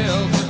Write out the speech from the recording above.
chills.